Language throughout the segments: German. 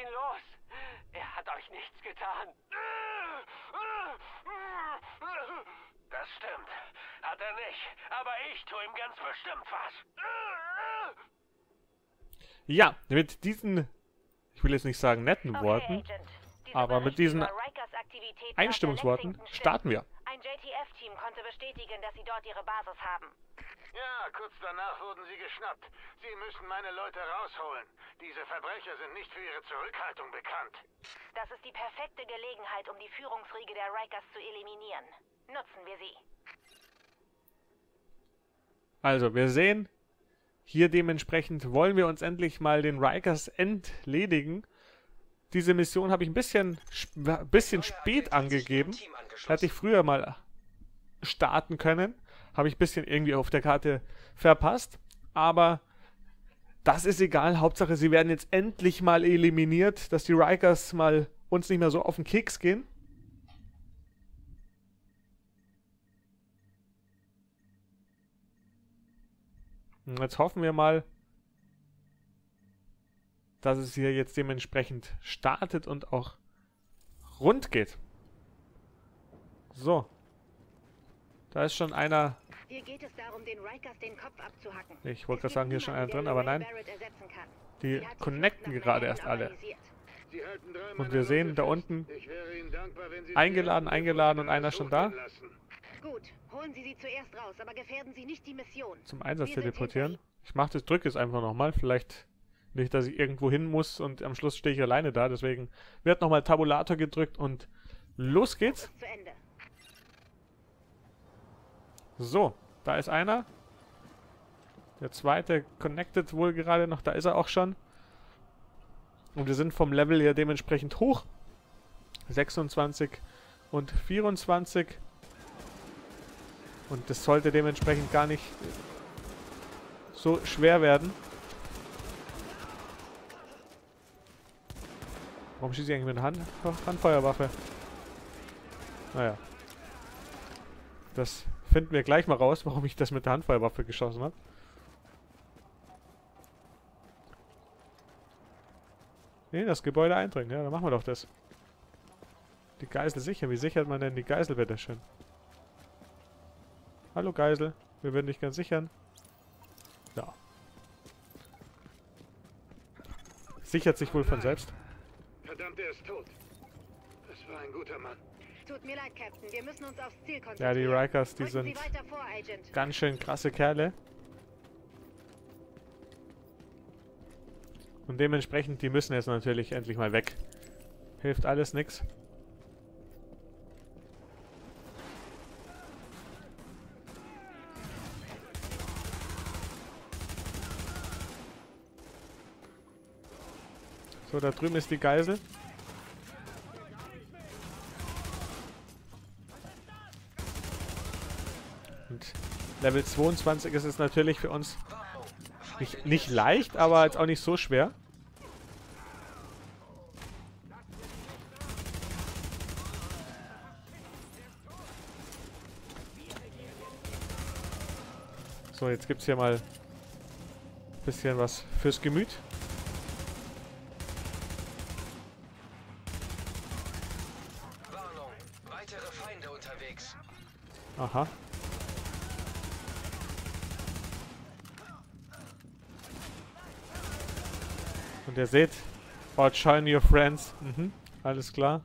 ihn los. Er hat euch nichts getan. Das stimmt. Hat er nicht. Aber ich tue ihm ganz bestimmt was. Ja, mit diesen, ich will jetzt nicht sagen netten Okay, Worten, aber mit diesen Einstimmungsworten starten wir. Ein JTF-Team konnte bestätigen, dass sie dort ihre Basis haben. Ja, kurz danach wurden sie geschnappt. Sie müssen meine Leute rausholen. Diese Verbrecher sind nicht für ihre Zurückhaltung bekannt. Das ist die perfekte Gelegenheit, um die Führungsriege der Rikers zu eliminieren. Nutzen wir sie. Also, wir sehen, hier dementsprechend wollen wir uns endlich mal den Rikers entledigen. Diese Mission habe ich ein bisschen, bisschen spät angegeben. Hätte ich früher mal starten können. Habe ich ein bisschen irgendwie auf der Karte verpasst. Aber das ist egal. Hauptsache, sie werden jetzt endlich mal eliminiert, dass die Rikers mal uns nicht mehr so auf den Keks gehen. Und jetzt hoffen wir mal, dass es hier jetzt dementsprechend startet und auch rund geht. So. Da ist schon einer. Hier geht es darum, den Rikers den Kopf abzuhacken. Ich wollte gerade sagen, hier ist schon einer drin, aber nein. Die connecten gerade erst alle. Und wir sehen da unten eingeladen, eingeladen und einer schon da. Gut, holen Sie sie zuerst raus, aber gefährden Sie nicht die Mission. zum Einsatz teleportieren. Ich mache das, drücke es einfach nochmal. Vielleicht nicht, dass ich irgendwo hin muss und am Schluss stehe ich alleine da. Deswegen wird nochmal Tabulator gedrückt und los geht's. Zu Ende. So, da ist einer. Der zweite connected wohl gerade noch. Da ist er auch schon. Und wir sind vom Level hier dementsprechend hoch. 26 und 24. Und das sollte dementsprechend gar nicht so schwer werden. Warum schieße ich eigentlich mit Hand Handfeuerwaffe? Naja. Das finden wir gleich mal raus, warum ich das mit der Handfeuerwaffe geschossen habe. Nee, das Gebäude eindringen. Ja, dann machen wir doch das. Die Geisel sichern. Wie sichert man denn die Geisel, schön? Hallo Geisel. Wir werden dich ganz sichern. Ja. Sichert sich wohl von selbst. Verdammt, er ist tot. Das war ein guter Mann. Tut mir leid, Captain. Wir müssen uns aufs Ziel Ja, konzentrieren. die Rikers, die Rücken sind vor, ganz schön krasse Kerle. Und dementsprechend, die müssen jetzt natürlich endlich mal weg. Hilft alles nix. So, da drüben ist die Geisel. Und Level 22 ist es natürlich für uns nicht, nicht leicht, aber jetzt auch nicht so schwer. So, jetzt gibt es hier mal ein bisschen was fürs Gemüt. Warnung, weitere Feinde unterwegs. Aha. Und ihr seht, outshine your friends. Mhm, alles klar.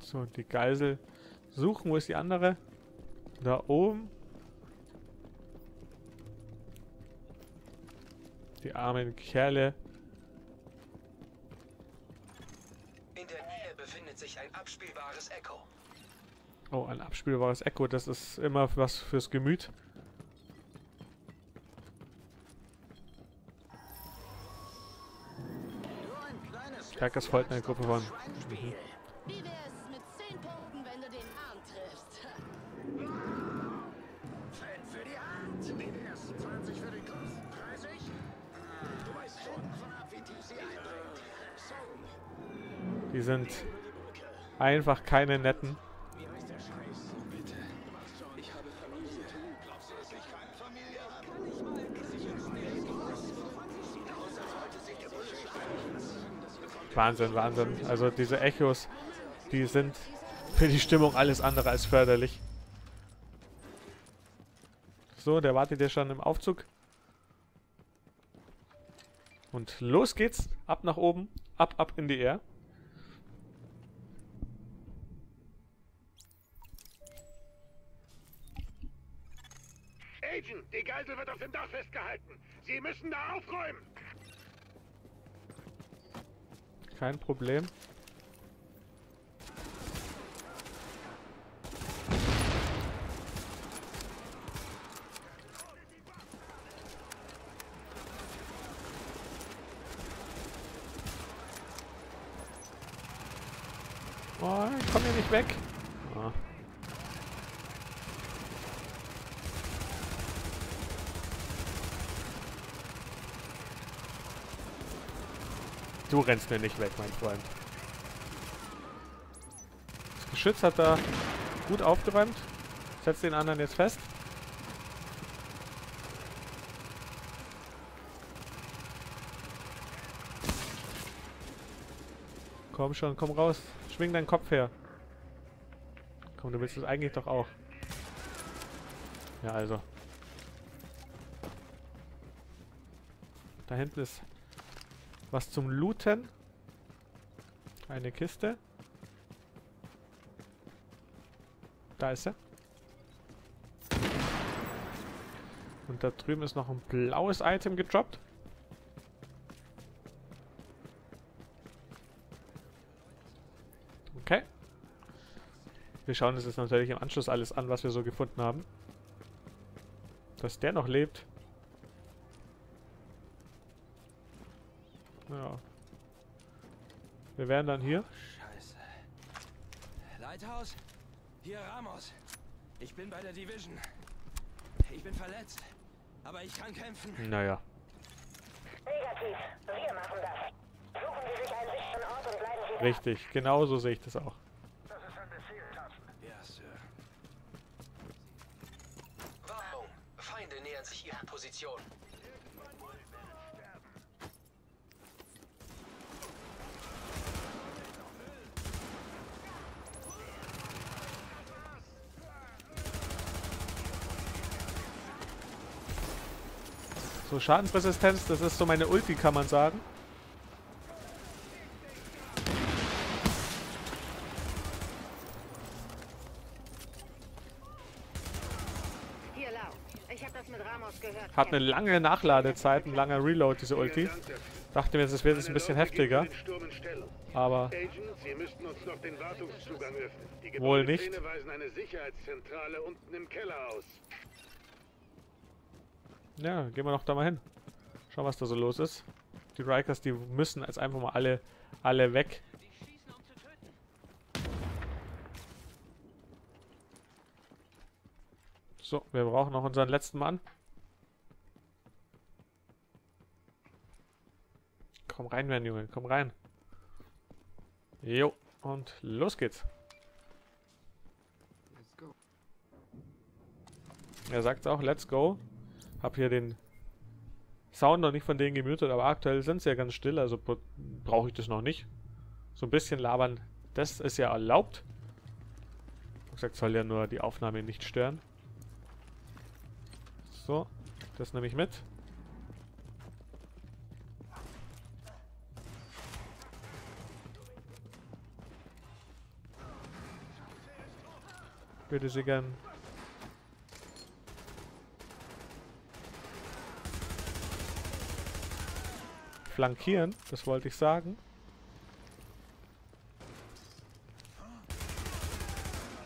So, die Geisel suchen. Wo ist die andere? Da oben. Die armen Kerle. In der Nähe befindet sich ein abspielbares Echo. Oh, ein abspielbares Echo. Das ist immer was fürs Gemüt. Stärkers folgt eine Gruppe von. Wie wär's mit 10 Punkten, wenn du den Arm triffst? Fan für die Art. Wie wär's? 20 für den Kopf? 30? Du weißt schon, von ab, wie tief sie eindringt. So, Die sind Einfach keine netten. Wahnsinn, Wahnsinn. Also diese Echos, die sind für die Stimmung alles andere als förderlich. So, der wartet ja schon im Aufzug. Und los geht's. Ab nach oben. Ab, ab in die Air. Agent, die Geisel wird auf dem Dach festgehalten. Sie müssen da aufräumen. Kein Problem. Oh, ich komme hier nicht weg. Ah. Du rennst mir nicht weg, mein Freund. Das Geschütz hat da gut aufgeräumt. Setzt den anderen jetzt fest. Komm schon, komm raus. Schwing deinen Kopf her. Komm, du willst es eigentlich doch auch. Ja, also. Da hinten ist was zum Looten. Eine Kiste. Da ist er. Und da drüben ist noch ein blaues Item gedroppt. Okay. Wir schauen uns jetzt natürlich im Anschluss alles an, was wir so gefunden haben. Dass der noch lebt. Ja. Wir wären dann hier. Scheiße. Lighthouse? Hier Ramos. Ich bin bei der Division. Ich bin verletzt. Aber ich kann kämpfen. Naja. Negativ. Wir machen das. Suchen Sie sich einen sicheren Ort und bleiben Sie Richtig. Genau so sehe ich das auch. Ja, Sir. Warnung. Feinde nähern sich ihrer Position. So, Schadensresistenz, das ist so meine Ulti, kann man sagen. Hier, Lau. Ich habe das mit Ramos gehört. Hat eine lange Nachladezeit, ein langer Reload, diese Ulti. Dachte mir, das wird jetzt ein bisschen heftiger. Aber Agent, Sie ja, gehen wir noch da mal hin. Schauen, was da so los ist. Die Rikers, die müssen jetzt einfach mal alle, alle weg. So, wir brauchen noch unseren letzten Mann. Komm rein, mein Junge, komm rein. Jo, und los geht's. Er sagt auch, let's go. Hab hier den Sound noch nicht von denen gemutet, aber aktuell sind sie ja ganz still, also brauche ich das noch nicht. So ein bisschen labern, das ist ja erlaubt. Wie gesagt, soll ja nur die Aufnahme nicht stören. So, das nehme ich mit. Würde sie gern flankieren, das wollte ich sagen.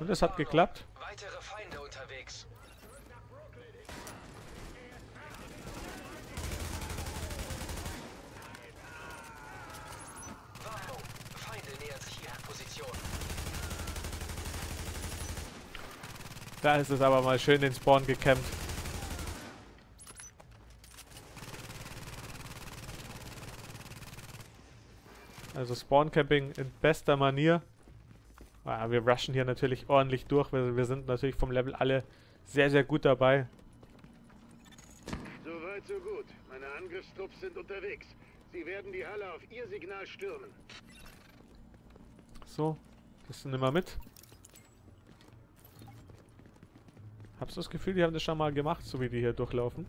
Und es hat geklappt. Weitere Feinde unterwegs. Warnung. Feinde nähern sich ihrer Position. Da ist es aber mal schön den Spawn gekämpft. Also Spawn Camping in bester Manier. Ah, wir rushen hier natürlich ordentlich durch. Wir, wir sind natürlich vom Level alle sehr, sehr gut dabei. So weit, so gut. Meine Angriffstrupps sind unterwegs. Sie werden die Halle auf ihr Signal stürmen. So, das nimm mal mit. Habst du das Gefühl, die haben das schon mal gemacht, so wie die hier durchlaufen?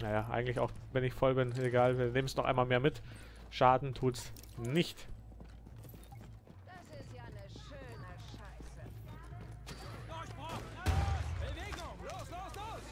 Naja, eigentlich auch, wenn ich voll bin, egal. Wir nehmen es noch einmal mehr mit. Schaden tut's nicht. Das ist ja eine schöne Scheiße. Durchbruch! Bewegung! Los, los, los!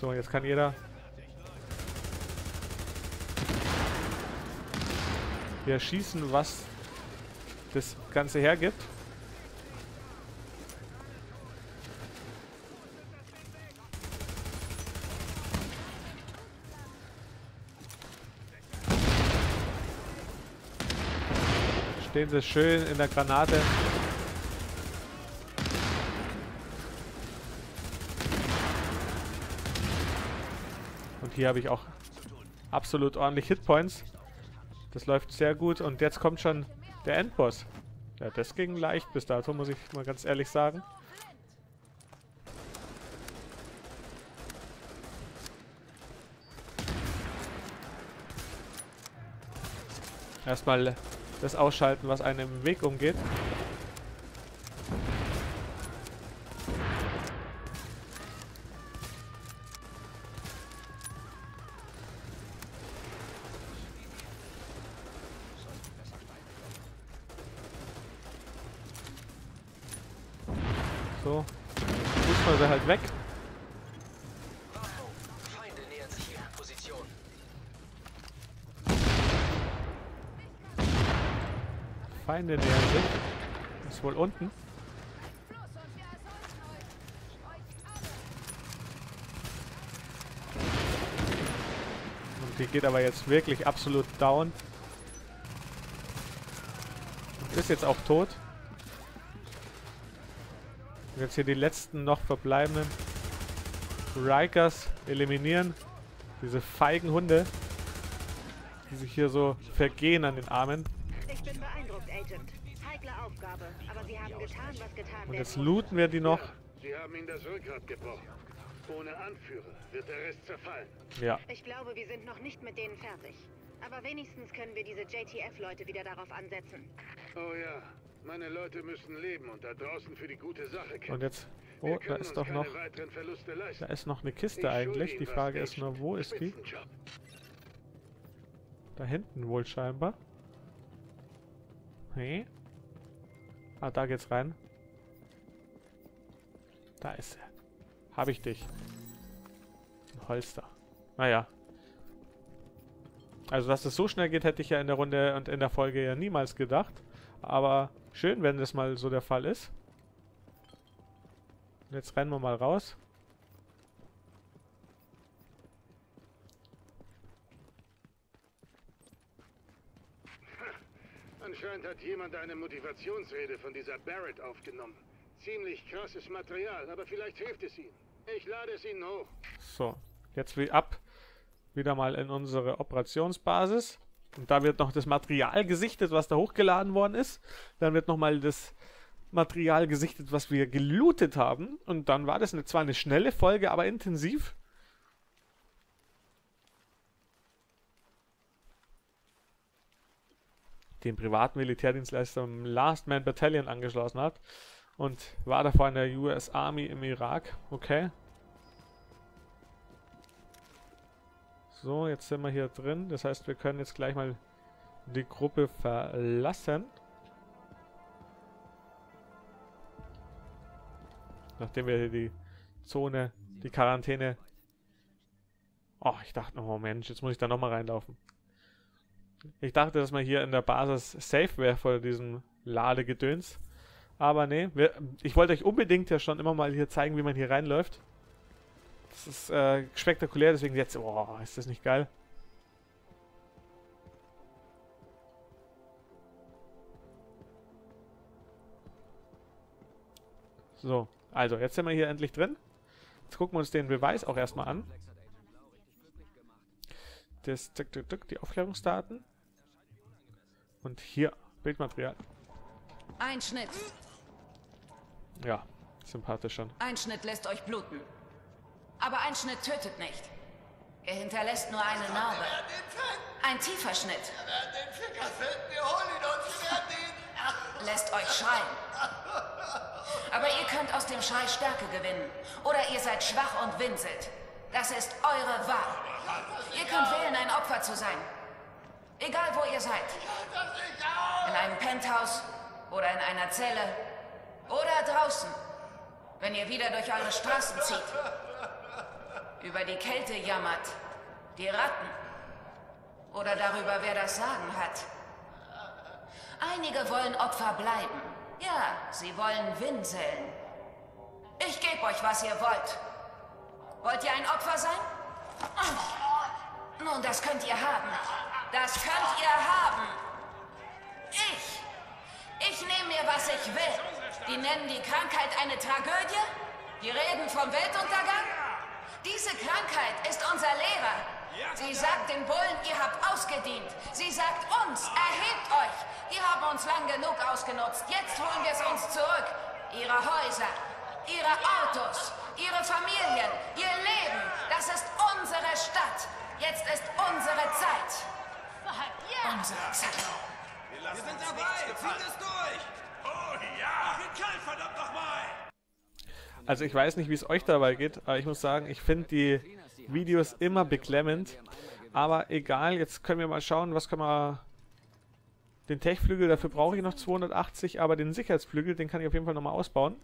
So, jetzt kann jeder hier schießen, was das Ganze hergibt. Stehen sie schön in der Granate. Und hier habe ich auch absolut ordentlich Hitpoints. Das läuft sehr gut. Und jetzt kommt schon der Endboss. Ja, das ging leicht bis dato, muss ich mal ganz ehrlich sagen. Erstmal das ausschalten, was einem im Weg umgeht. So. Fuß mal halt weg. Feinde nähern sich ihrer Position. Feinde nähern sich. Ist wohl unten. Und die geht aber jetzt wirklich absolut down. Und ist jetzt auch tot. Und jetzt hier die letzten noch verbleibenden Rikers eliminieren. Diese feigen Hunde, die sich hier so vergehen an den Armen. Ich bin beeindruckt, Agent. Heikle Aufgabe, aber Sie haben getan, was getan Und jetzt looten wir die noch. Sie haben ihnen das Rückgrat gebrochen. Ohne Anführer wird der Rest zerfallen. Ja, Ich glaube, wir sind noch nicht mit denen fertig. Aber wenigstens können wir diese JTF-Leute wieder darauf ansetzen. Oh ja, meine Leute müssen leben und da draußen für die gute Sache kämpfen. und jetzt... Oh, da ist doch noch... Da ist noch eine Kiste eigentlich. Die Frage ist nur, wo ist die? Da hinten wohl scheinbar. Nee. Ah, da geht's rein. Da ist er. Hab ich dich. Ein Holster. Naja. Also, dass es so schnell geht, hätte ich ja in der Runde und in der Folge ja niemals gedacht. Aber schön, wenn das mal so der Fall ist. Jetzt rennen wir mal raus. Anscheinend hat jemand eine Motivationsrede von dieser Barrett aufgenommen. Ziemlich krasses Material, aber vielleicht hilft es Ihnen. Ich lade es Ihnen hoch. So, jetzt wie ab wieder mal in unsere Operationsbasis. Und da wird noch das Material gesichtet, was da hochgeladen worden ist. Dann wird nochmal das Material gesichtet, was wir gelootet haben. Und dann war das eine, zwar eine schnelle Folge, aber intensiv. Den privaten Militärdienstleister Last Man Battalion angeschlossen hat. Und war davor in der US Army im Irak. Okay. So, jetzt sind wir hier drin. Das heißt, wir können jetzt gleich mal die Gruppe verlassen. Nachdem wir hier die Zone, die Quarantäne... Oh, ich dachte, oh Mensch, jetzt muss ich da nochmal reinlaufen. Ich dachte, dass man hier in der Basis safe wäre vor diesem Ladegedöns. Aber nee, wir, ich wollte euch unbedingt ja schon immer mal hier zeigen, wie man hier reinläuft. Das ist äh, spektakulär, deswegen jetzt, oh, ist das nicht geil. So, also jetzt sind wir hier endlich drin. Jetzt gucken wir uns den Beweis auch erstmal an. Das, tuk, tuk, tuk, die Aufklärungsdaten. Und hier Bildmaterial. Einschnitt. Ja, sympathisch schon. Einschnitt lässt euch bluten. Aber Einschnitt tötet nicht. Er hinterlässt nur eine Narbe. Ein tiefer Schnitt. Lässt euch schreien. Aber ihr könnt aus dem Schrei Stärke gewinnen. Oder ihr seid schwach und winselt. Das ist eure Wahl. Ihr könnt wählen, ein Opfer zu sein. Egal wo ihr seid. In einem Penthouse oder in einer Zelle oder draußen, wenn ihr wieder durch eure Straßen zieht. Über die Kälte jammert, die Ratten oder darüber, wer das Sagen hat. Einige wollen Opfer bleiben. Ja, sie wollen winseln. Ich gebe euch, was ihr wollt. Wollt ihr ein Opfer sein? Nun, das könnt ihr haben. Das könnt ihr haben. Ich. Ich nehme mir, was ich will. Die nennen die Krankheit eine Tragödie. Die reden vom Weltuntergang. Diese Krankheit ist unser Lehrer. Sie sagt den Bullen, ihr habt ausgedient. Sie sagt uns, erhebt euch. Die haben uns lang genug ausgenutzt. Jetzt holen wir es uns zurück. Ihre Häuser, ihre Autos, ihre Familien, ihr Leben. Das ist unsere Stadt. Jetzt ist unsere Zeit. Unsere Zeit. Wir sind dabei! Zieht es durch! Oh ja! Mach ihn kalt, verdammt nochmal! Also ich weiß nicht, wie es euch dabei geht, aber ich muss sagen, ich finde die Videos immer beklemmend. Aber egal, jetzt können wir mal schauen, was können wir... Den Tech-Flügel, dafür brauche ich noch 280, aber den Sicherheitsflügel, den kann ich auf jeden Fall nochmal ausbauen.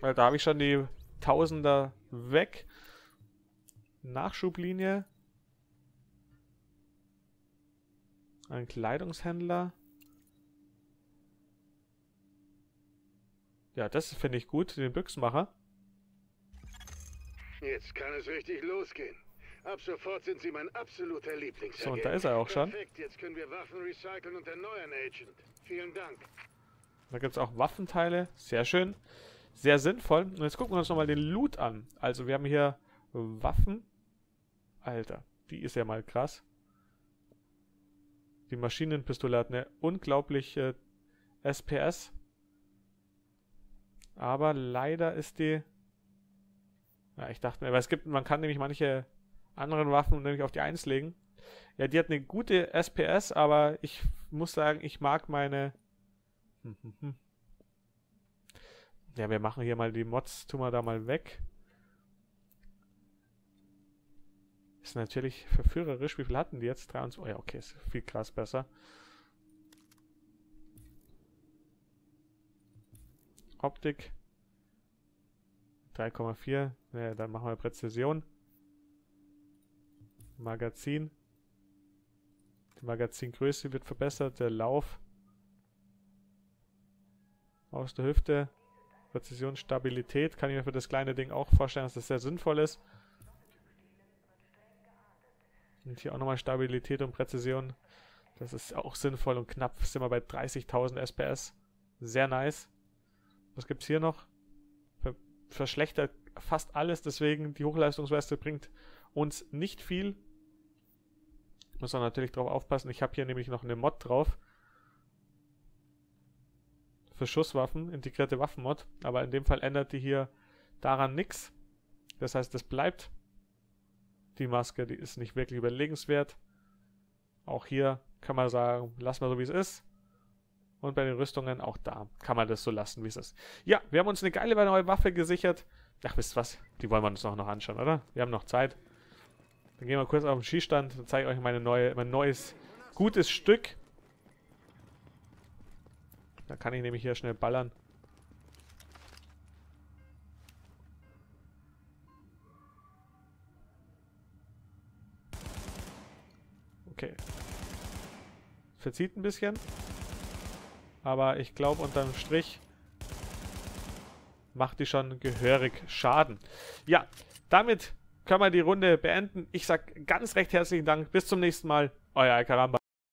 Weil da habe ich schon die Tausender weg. Nachschublinie. Ein Kleidungshändler. Ja, das finde ich gut, den Büchsenmacher. Jetzt kann es richtig losgehen. Ab sofort sind Sie mein absoluter Lieblingsagent. So, und da ist er auch schon. Perfekt, jetzt können wir Waffen recyceln und erneuern, Agent. Vielen Dank. Da gibt es auch Waffenteile. Sehr schön. Sehr sinnvoll. Und jetzt gucken wir uns nochmal den Loot an. Also wir haben hier Waffen. Alter, die ist ja mal krass. Die Maschinenpistole hat eine unglaubliche SPS. Aber leider ist die... Ja, ich dachte mir, weil es gibt, man kann nämlich manche anderen Waffen nämlich auf die 1 legen. Ja, die hat eine gute SPS, aber ich muss sagen, ich mag meine... Ja, wir machen hier mal die Mods, tun wir da mal weg. Ist natürlich verführerisch. Wie viel hatten die jetzt? 23. Oh ja, okay, ist viel krass besser. Optik. 3,4. Naja, dann machen wir Präzision. Magazin. Die Magazingröße wird verbessert. Der Lauf. Aus der Hüfte. Präzision, Stabilität. Kann ich mir für das kleine Ding auch vorstellen, dass das sehr sinnvoll ist. Und hier auch nochmal Stabilität und Präzision. Das ist auch sinnvoll und knapp sind wir bei 30.000 SPS. Sehr nice. Was gibt es hier noch? Ver verschlechtert fast alles, deswegen die Hochleistungsweste bringt uns nicht viel. Muss man natürlich drauf aufpassen. Ich habe hier nämlich noch eine Mod drauf. Für Schusswaffen, integrierte Waffenmod. Aber in dem Fall ändert die hier daran nichts. Das heißt, es bleibt die Maske, die ist nicht wirklich überlegenswert. Auch hier kann man sagen, lass mal so wie es ist. Und bei den Rüstungen, auch da kann man das so lassen, wie es ist. Ja, wir haben uns eine geile neue Waffe gesichert. Ach, wisst ihr was? Die wollen wir uns noch, noch anschauen, oder? Wir haben noch Zeit. Dann gehen wir kurz auf den Schießstand und zeige euch meine neue, mein neues, gutes Stück. Da kann ich nämlich hier schnell ballern. Okay. Verzieht ein bisschen. Aber ich glaube unterm Strich macht die schon gehörig Schaden. Ja, damit können wir die Runde beenden. Ich sage ganz recht herzlichen Dank. Bis zum nächsten Mal. Euer Alcaramba.